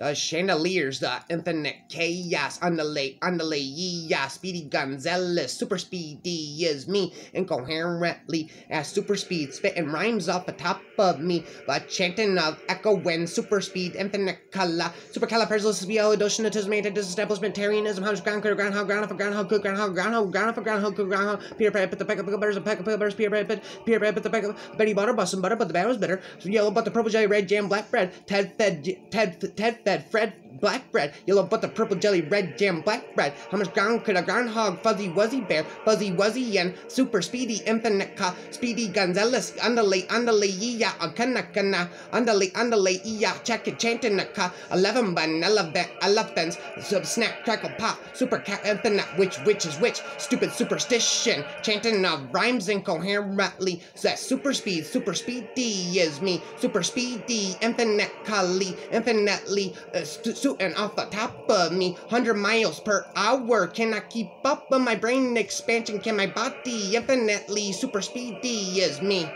The chandeliers, the infinite chaos, underlay, underlay, yeah, speedy Gonzales, super speedy is me, incoherently, as super speed, spitting rhymes off the top of me, but chanting of echo when super speed, infinite color, super supercalifragilisticexpialidocious, disestablishmentarianism, hunch, ground, groundhog, groundhog, groundhog, cook, groundhog, groundhog, groundhog, groundhog, cook, groundhog, peer pet, but the peck of butters, a peck of butters, peer pet, peer pet, but the peck of Betty butter, bustin' butter, but the batter was bitter, yellow, but the purple jelly, red jam, black bread, Ted fed, Ted, Ted fed, fed Fred black bread, yellow butter, purple jelly, red jam, black bread. How much ground could a groundhog, fuzzy wuzzy bear, fuzzy wuzzy and super speedy infinite ka, speedy Gonzales, underlay, underlay, yeah, a kana kana, underlay, underlay, yeah, check it, chanting a ka, eleven bun, elephant, elephants, sub snap, crackle, pop, super cat, infinite, which, which is which, stupid superstition, chanting of rhymes incoherently, that super speed, super speedy is me, super speedy, infinite, kali, infinitely, uh, shooting off the top of me 100 miles per hour. Can i keep up with my brain expansion? Can my body infinitely super speedy is me